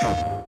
you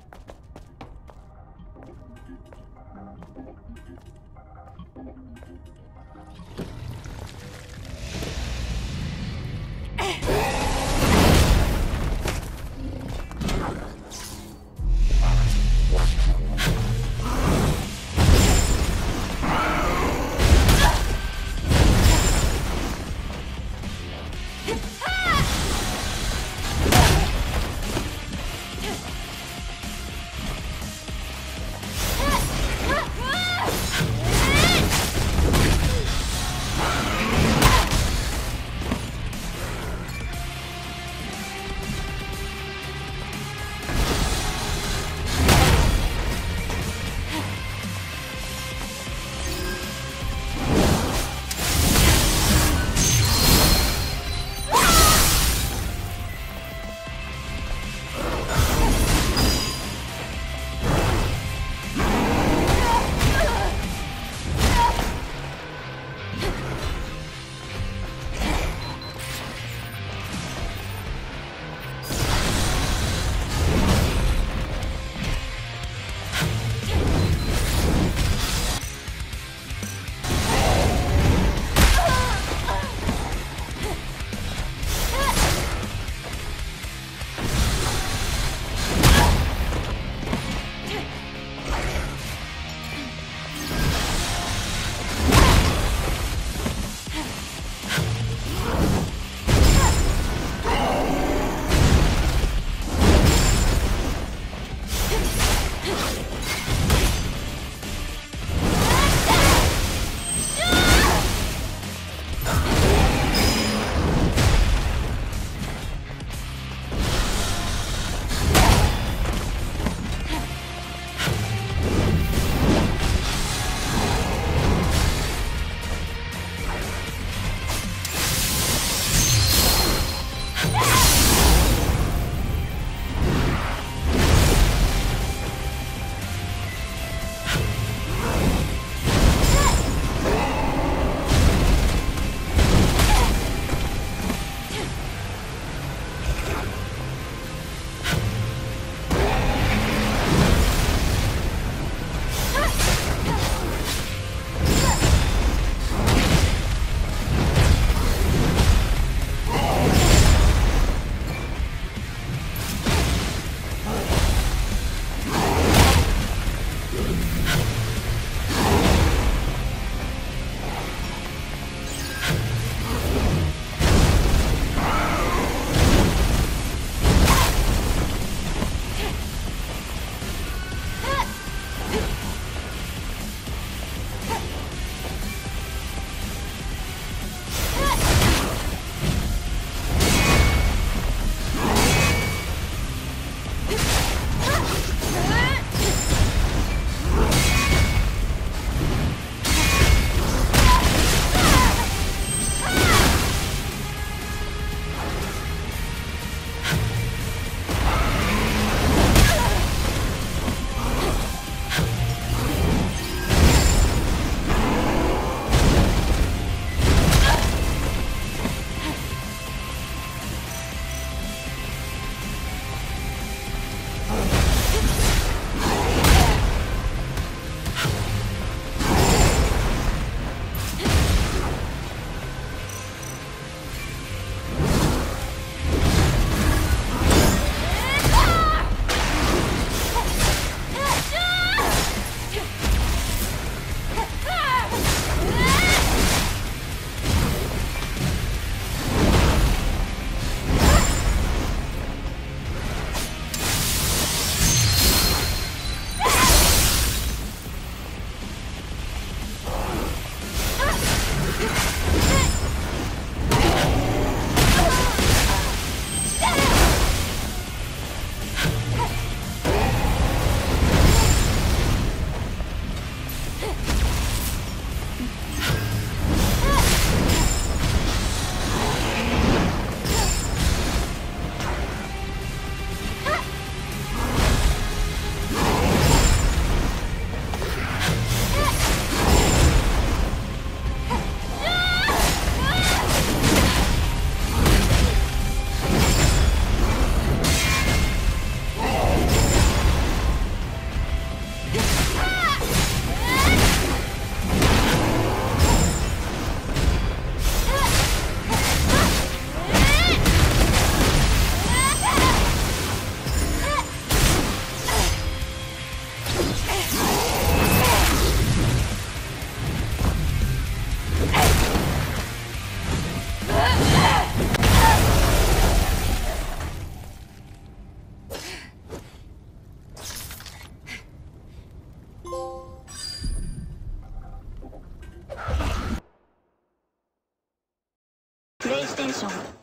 プレイステーション